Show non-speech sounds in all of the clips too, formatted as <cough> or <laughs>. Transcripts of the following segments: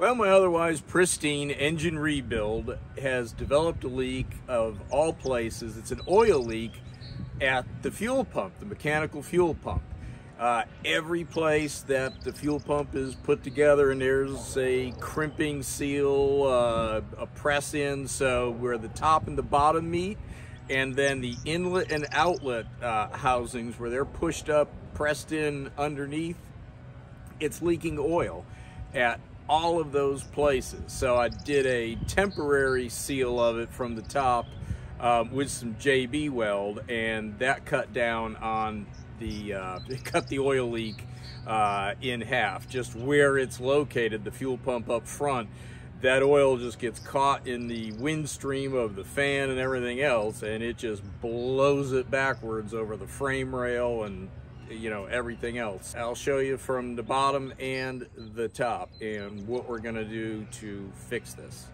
Well, my otherwise pristine engine rebuild has developed a leak of all places. It's an oil leak at the fuel pump, the mechanical fuel pump. Uh, every place that the fuel pump is put together and there's a crimping seal, uh, a press in, so where the top and the bottom meet, and then the inlet and outlet uh, housings where they're pushed up, pressed in underneath, it's leaking oil at all of those places. So I did a temporary seal of it from the top um, with some JB weld and that cut down on the uh, <laughs> cut the oil leak uh, in half. Just where it's located, the fuel pump up front, that oil just gets caught in the wind stream of the fan and everything else, and it just blows it backwards over the frame rail and you know everything else. I'll show you from the bottom and the top and what we're gonna do to fix this.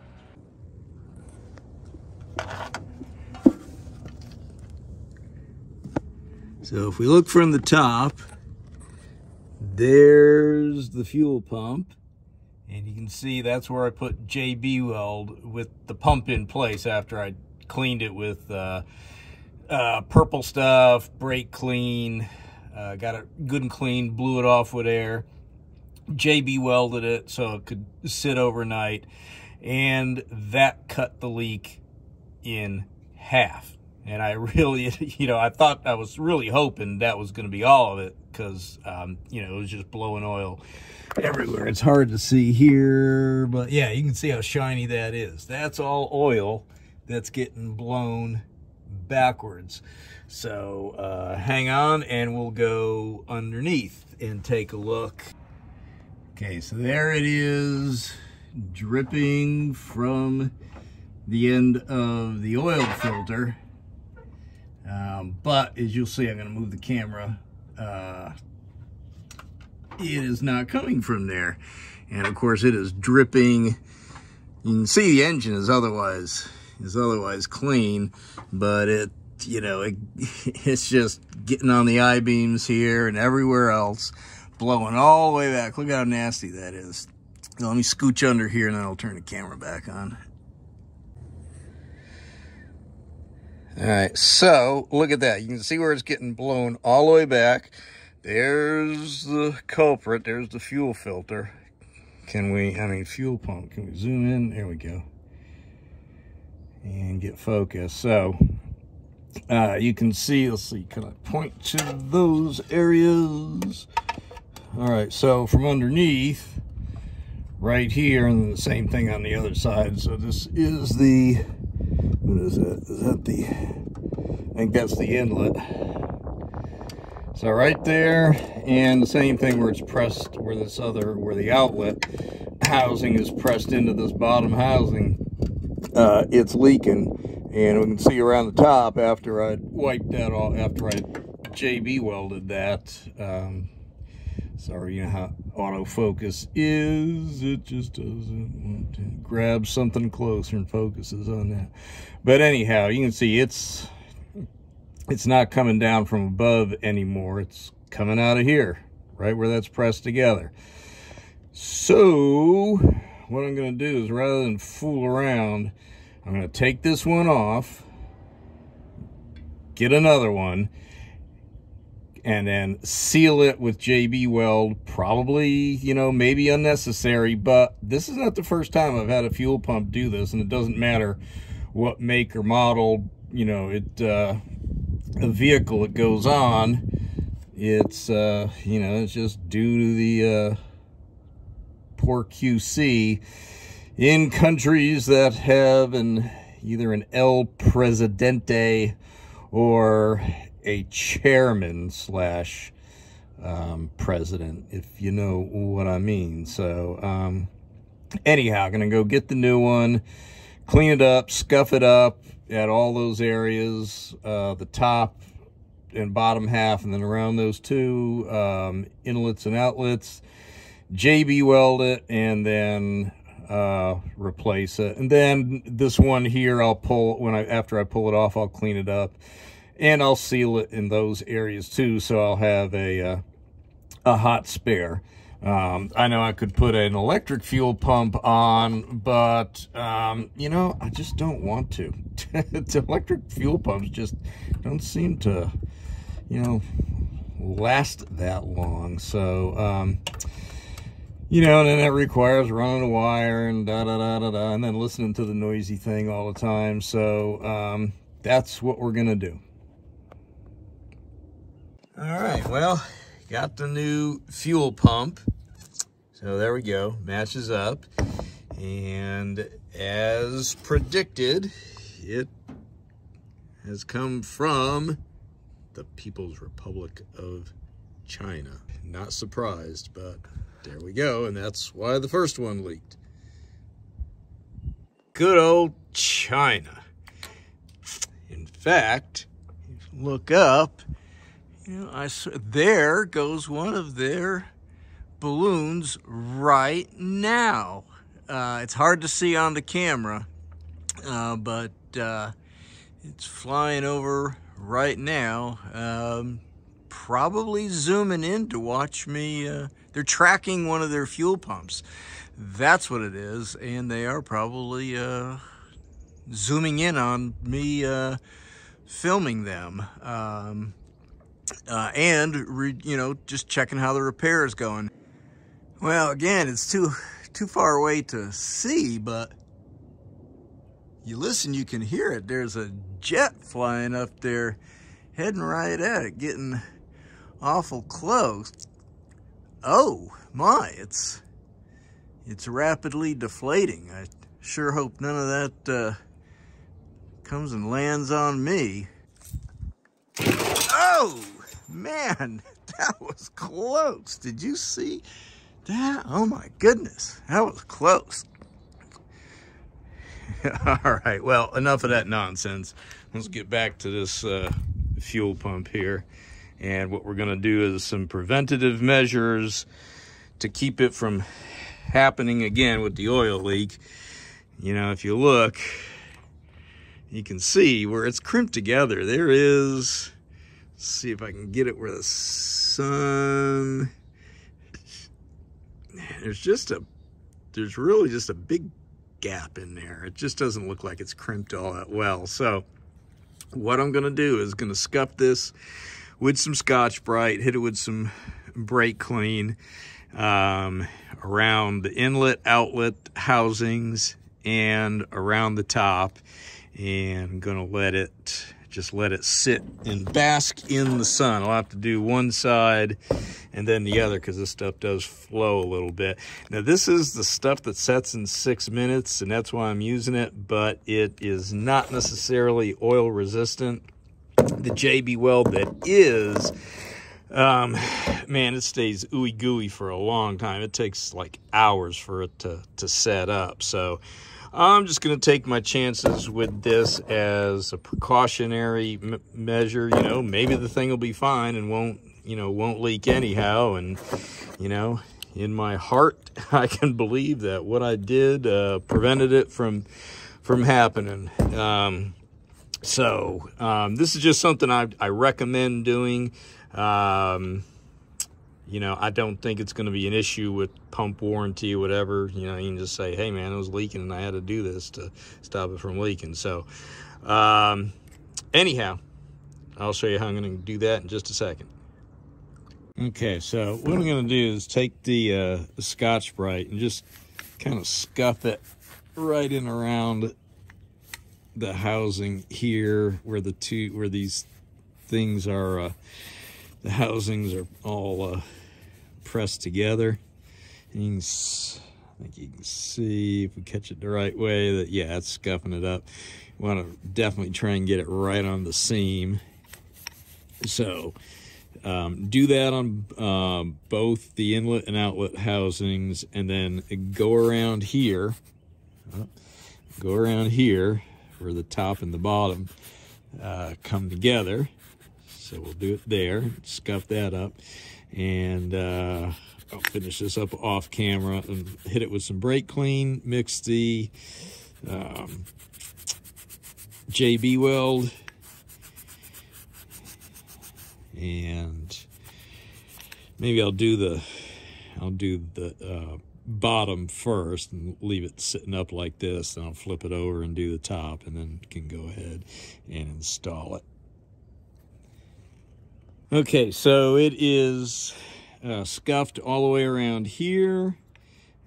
So if we look from the top, there's the fuel pump. And you can see that's where I put JB Weld with the pump in place after I cleaned it with uh, uh, purple stuff, brake clean, uh, got it good and clean, blew it off with air. JB welded it so it could sit overnight. And that cut the leak in half. And I <laughs> really, you know, I thought I was really hoping that was going to be all of it because, um, you know, it was just blowing oil everywhere. It's hard to see here, but yeah, you can see how shiny that is. That's all oil that's getting blown backwards. So uh, hang on and we'll go underneath and take a look. Okay, so there it is dripping from the end of the oil filter um, but as you'll see, I'm going to move the camera. Uh, it is not coming from there. And of course it is dripping. You can see the engine is otherwise is otherwise clean, but it, you know, it, <laughs> it's just getting on the I-beams here and everywhere else, blowing all the way back. Look how nasty that is. Let me scooch under here and then I'll turn the camera back on. All right, so look at that. You can see where it's getting blown all the way back. There's the culprit. There's the fuel filter. Can we, I mean, fuel pump. Can we zoom in? There we go. And get focus. So uh, you can see, let's see, can I point to those areas? All right, so from underneath, right here, and the same thing on the other side. So this is the what is that? Is that the, I think that's the inlet. So right there, and the same thing where it's pressed, where this other, where the outlet housing is pressed into this bottom housing, uh, it's leaking. And we can see around the top after I wiped that off, after I JB welded that, um, Sorry, you know how autofocus is. It just doesn't want to grab something closer and focuses on that. But anyhow, you can see it's it's not coming down from above anymore. It's coming out of here, right where that's pressed together. So what I'm going to do is rather than fool around, I'm going to take this one off, get another one, and then seal it with JB Weld. Probably, you know, maybe unnecessary, but this is not the first time I've had a fuel pump do this, and it doesn't matter what make or model, you know, it, uh, a vehicle it goes on. It's, uh, you know, it's just due to the, uh, poor QC in countries that have an either an El Presidente or a chairman slash um, president, if you know what I mean. So, um, anyhow, gonna go get the new one, clean it up, scuff it up at all those areas, uh, the top and bottom half, and then around those two um, inlets and outlets, JB weld it, and then uh, replace it. And then this one here, I'll pull, when I, after I pull it off, I'll clean it up and I'll seal it in those areas too so I'll have a uh, a hot spare Um, I know I could put an electric fuel pump on, but, um, you know, I just don't want to. <laughs> electric fuel pumps just don't seem to, you know, last that long. So, um, you know, and then that requires running a wire and da da da da da, and then listening to the noisy thing all the time. So, um, that's what we're to do. All right, well, got the new fuel pump. So there we go, matches up. And as predicted, it has come from the People's Republic of China. Not surprised, but there we go. And that's why the first one leaked. Good old China. In fact, look up, you know, I there goes one of their balloons right now. Uh, it's hard to see on the camera, uh, but uh, it's flying over right now. Um, probably zooming in to watch me. They're tracking one of their fuel pumps. That's what it is. And they are probably uh, zooming in on me uh, filming them. Um, uh, and, you know, just checking how the repair is going. Well, again, it's too, too far away to see, but you listen, you can hear it. There's a jet flying up there, heading right at it, getting awful close. Oh my, it's it's rapidly deflating. I sure hope none of that uh, comes and lands on me. Oh man, <laughs> that was close. Did you see that? Oh my goodness, that was close. <laughs> All right, well, enough of that nonsense. Let's get back to this uh, fuel pump here. And what we're going to do is some preventative measures to keep it from happening again with the oil leak. You know, if you look, you can see where it's crimped together. There is, see if I can get it where the sun, there's just a, there's really just a big gap in there. It just doesn't look like it's crimped all that well. So what I'm gonna do is gonna scuff this with some Scotch-Brite, hit it with some brake clean um, around the inlet outlet housings and around the top and I'm gonna let it just let it sit and bask in the sun. I'll have to do one side and then the other because this stuff does flow a little bit. Now this is the stuff that sets in six minutes and that's why I'm using it, but it is not necessarily oil resistant. The JB Weld that is, um, man, it stays ooey gooey for a long time. It takes like hours for it to, to set up. So I'm just going to take my chances with this as a precautionary measure. You know, maybe the thing will be fine and won't, you know, won't leak anyhow. And, you know, in my heart, <laughs> I can believe that what I did uh, prevented it from from happening. Um, so um, this is just something I, I recommend doing. Um, you know, I don't think it's going to be an issue with pump warranty or whatever. You know, you can just say, hey, man, it was leaking and I had to do this to stop it from leaking. So, um, anyhow, I'll show you how I'm going to do that in just a second. Okay, so what I'm going to do is take the, uh, the Scotch-Brite and just kind of scuff it right in around the housing here where the two, where these things are, uh, the housings are all uh, pressed together. And you can, I think you can see if we catch it the right way that, yeah, it's scuffing it up. You want to definitely try and get it right on the seam. So um, do that on um, both the inlet and outlet housings and then go around here. Go around here where the top and the bottom uh, come together. So we'll do it there, scuff that up, and uh, I'll finish this up off camera and hit it with some brake clean, mix the um, JB Weld, and maybe I'll do the I'll do the uh, bottom first and leave it sitting up like this. Then I'll flip it over and do the top and then can go ahead and install it. Okay, so it is uh, scuffed all the way around here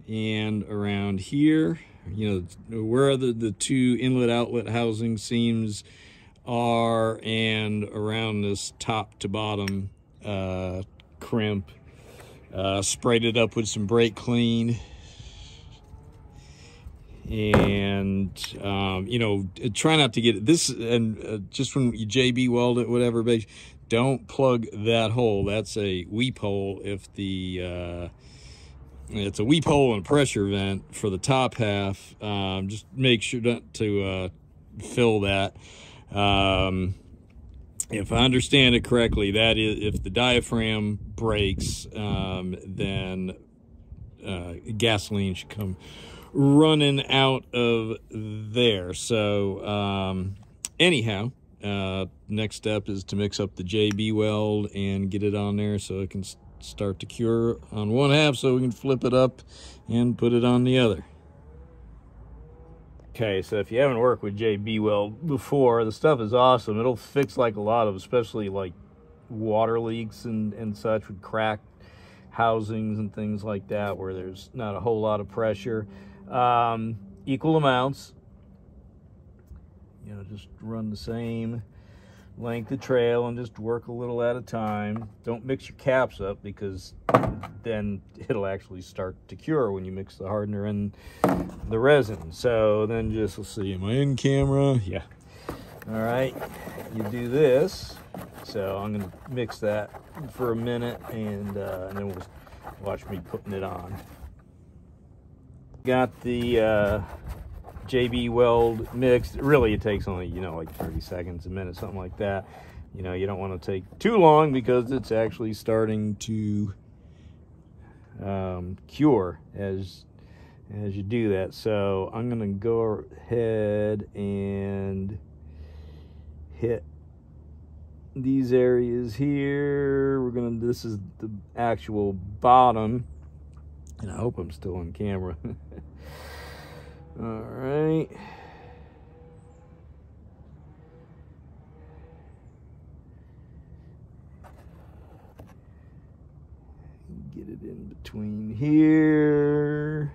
and around here. You know, where the, the two inlet outlet housing seams are and around this top to bottom uh, crimp. Uh, sprayed it up with some brake clean. And, um, you know, try not to get this, and uh, just when you JB weld it, whatever, base, don't plug that hole. That's a weep hole if the, uh, it's a weep hole and pressure vent for the top half. Um, just make sure not to uh, fill that. Um, if I understand it correctly, that is if the diaphragm breaks, um, then uh, gasoline should come running out of there. So um, anyhow, uh, next step is to mix up the JB weld and get it on there so it can start to cure on one half so we can flip it up and put it on the other. Okay, so if you haven't worked with JB Weld before, the stuff is awesome. It'll fix like a lot of, especially like water leaks and, and such with cracked housings and things like that where there's not a whole lot of pressure. Um, equal amounts. You know, just run the same length of trail and just work a little at a time. Don't mix your caps up because then it'll actually start to cure when you mix the hardener and the resin. So then just, let's see, am I in camera? Yeah. All right, you do this. So I'm gonna mix that for a minute and, uh, and then we'll watch me putting it on. Got the uh, JB Weld mixed. Really, it takes only, you know, like 30 seconds, a minute, something like that. You know, you don't want to take too long because it's actually starting to um, cure as as you do that. So I'm going to go ahead and hit these areas here. We're going to, this is the actual bottom. And I hope I'm still on camera. <laughs> All right. Get it in between here.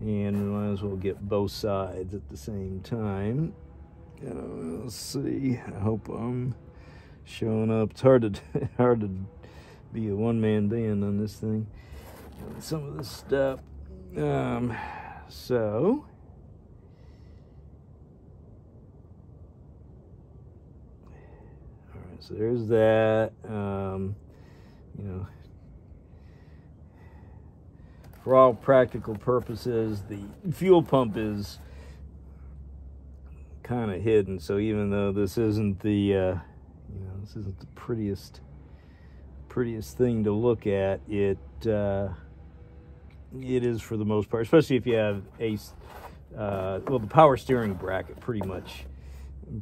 And we might as well get both sides at the same time. Uh, let's see. I hope I'm showing up. It's hard to <laughs> hard to be a one-man band on this thing. Some of this stuff. Um, so, all right, so there's that. Um, you know, for all practical purposes, the fuel pump is kind of hidden. So even though this isn't the, uh, you know, this isn't the prettiest, prettiest thing to look at, it. Uh, it is for the most part, especially if you have a uh, well, the power steering bracket pretty much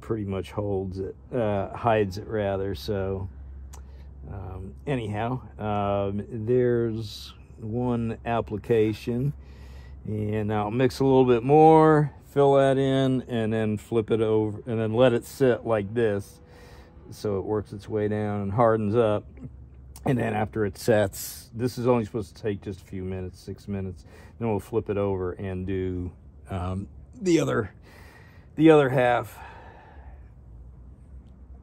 pretty much holds it, uh, hides it rather. So um, anyhow, um, there's one application, and I'll mix a little bit more, fill that in, and then flip it over, and then let it sit like this, so it works its way down and hardens up and then after it sets this is only supposed to take just a few minutes six minutes. Then we'll flip it over and do um, the other the other half.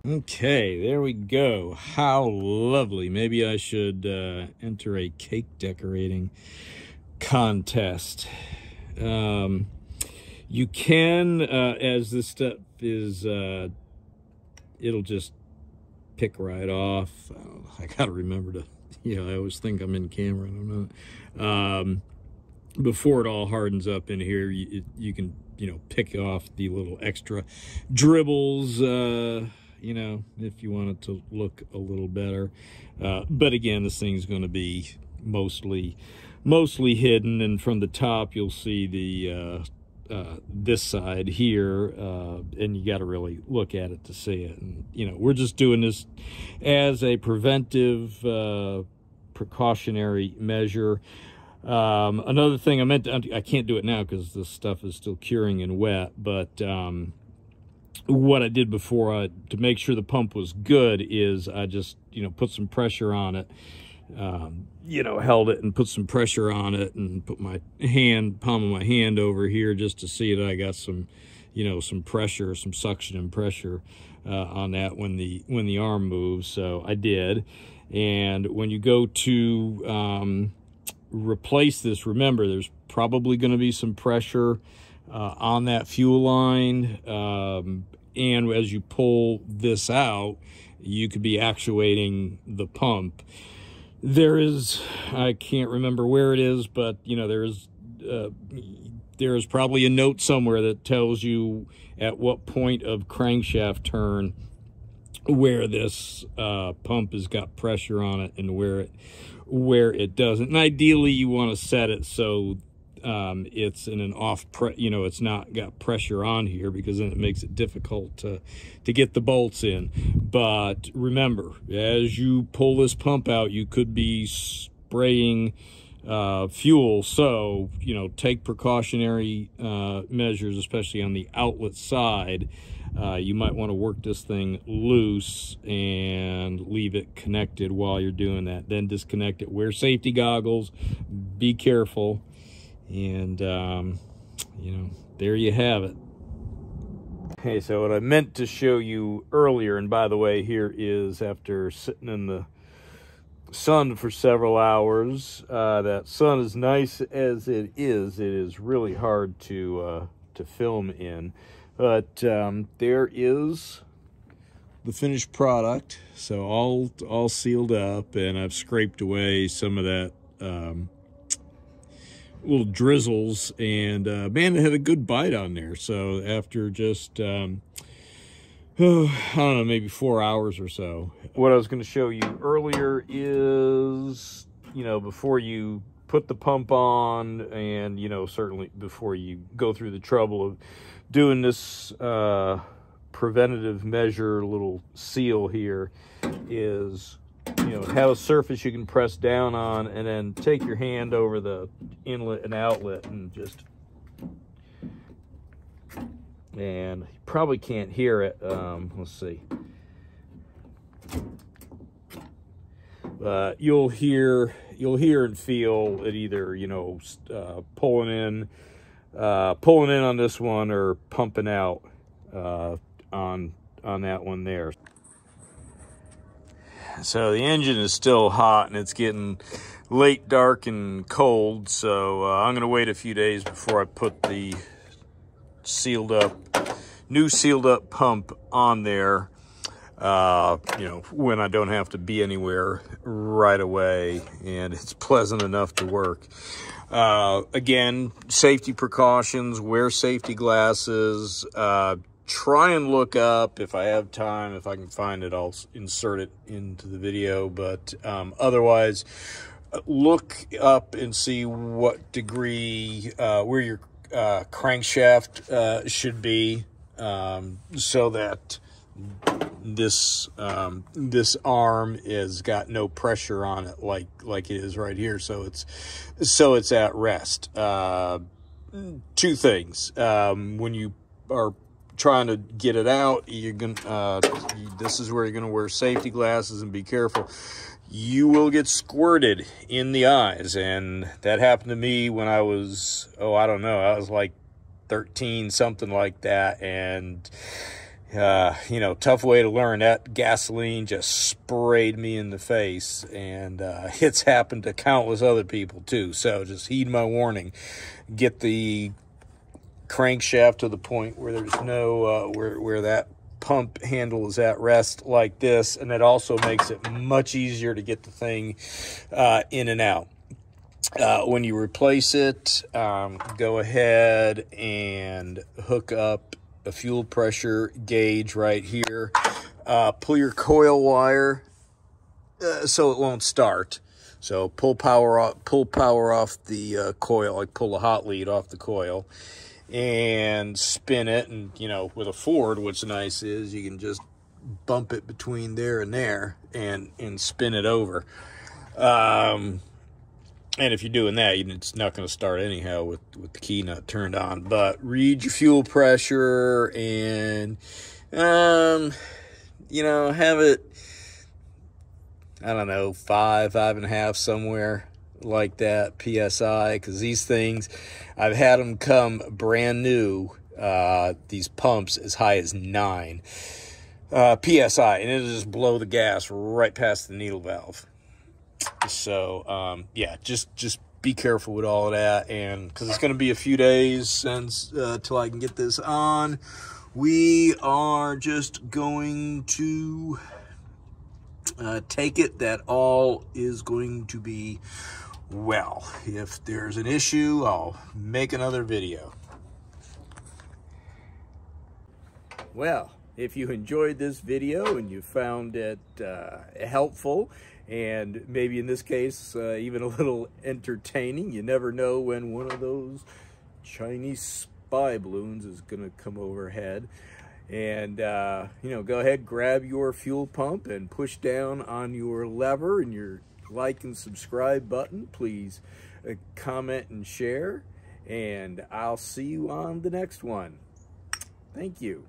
Okay there we go. How lovely. Maybe i should uh, enter a cake decorating contest. Um, you can uh, as this stuff is uh, it'll just pick right off. Uh, I got to remember to, <laughs> you know, I always think I'm in camera and I'm not. Um, before it all hardens up in here, you, you can, you know, pick off the little extra dribbles, uh, you know, if you want it to look a little better. Uh, but again, this thing's going to be mostly, mostly hidden. And from the top, you'll see the, uh, uh, this side here, uh, and you got to really look at it to see it. And, you know, we're just doing this as a preventive uh, precautionary measure. Um, another thing I meant to, I can't do it now because this stuff is still curing and wet, but um, what I did before I, to make sure the pump was good is I just, you know, put some pressure on it, um, you know, held it and put some pressure on it and put my hand, palm of my hand over here just to see that I got some, you know, some pressure, some suction and pressure uh, on that when the, when the arm moves. So I did. And when you go to um, replace this, remember, there's probably going to be some pressure uh, on that fuel line. Um, and as you pull this out, you could be actuating the pump. There is, I can't remember where it is, but you know, there's, uh, there is probably a note somewhere that tells you at what point of crankshaft turn where this uh, pump has got pressure on it and where it where it doesn't. And ideally, you want to set it so um, it's in an off, you know, it's not got pressure on here because then it makes it difficult to, to get the bolts in. But remember, as you pull this pump out, you could be spraying uh, fuel. So, you know, take precautionary uh, measures, especially on the outlet side. Uh, you might want to work this thing loose and leave it connected while you're doing that. Then disconnect it. Wear safety goggles. Be careful. And, um, you know, there you have it. Okay, so what I meant to show you earlier, and by the way, here is after sitting in the sun for several hours. Uh, that sun, as nice as it is, it is really hard to uh, to film in. But um, there is the finished product, so all all sealed up, and I've scraped away some of that um, little drizzles, and uh, man, it had a good bite on there. So after just um, oh, <sighs> I don't know, maybe four hours or so. What I was going to show you earlier is, you know, before you put the pump on, and you know, certainly before you go through the trouble of doing this uh, preventative measure little seal here, is you know, have a surface you can press down on and then take your hand over the inlet and outlet and just, and you probably can't hear it. Um, let's see. But you'll hear, you'll hear and feel it either, you know, uh, pulling in, uh, pulling in on this one or pumping out uh, on, on that one there. So the engine is still hot and it's getting late dark and cold. So uh, I'm going to wait a few days before I put the sealed up, new sealed up pump on there. Uh, you know, when I don't have to be anywhere right away and it's pleasant enough to work. Uh, again, safety precautions, wear safety glasses, uh, try and look up if I have time. If I can find it, I'll insert it into the video. But um, otherwise, look up and see what degree uh, where your uh, crankshaft uh, should be, um, so that this um, this arm is got no pressure on it like like it is right here. So it's so it's at rest. Uh, two things um, when you are trying to get it out, you're going uh, this is where you're going to wear safety glasses and be careful. You will get squirted in the eyes. And that happened to me when I was, oh, I don't know, I was like 13, something like that. And, uh, you know, tough way to learn that gasoline just sprayed me in the face. And uh, <laughs> it's happened to countless other people too. So just heed my warning. Get the crankshaft to the point where there's no uh, where where that pump handle is at rest like this and it also makes it much easier to get the thing uh, in and out. Uh, when you replace it um, go ahead and hook up a fuel pressure gauge right here. Uh, pull your coil wire uh, so it won't start. So pull power off pull power off the uh, coil like pull the hot lead off the coil and spin it. And, you know, with a Ford, what's nice is you can just bump it between there and there and, and spin it over. Um, and if you're doing that, it's not going to start anyhow with, with the key not turned on. But read your fuel pressure and, um, you know, have it, I don't know, five, five and a half somewhere like that, PSI, because these things, I've had them come brand new, uh, these pumps as high as nine uh, PSI, and it'll just blow the gas right past the needle valve. So um, yeah, just just be careful with all of that, and because it's going to be a few days since uh, till I can get this on, we are just going to uh, take it that all is going to be well. If there's an issue, I'll make another video. Well, if you enjoyed this video and you found it uh, helpful and maybe in this case uh, even a little entertaining, you never know when one of those Chinese spy balloons is going to come overhead. And, uh, you know, go ahead, grab your fuel pump and push down on your lever and your like and subscribe button. Please uh, comment and share. And I'll see you on the next one. Thank you.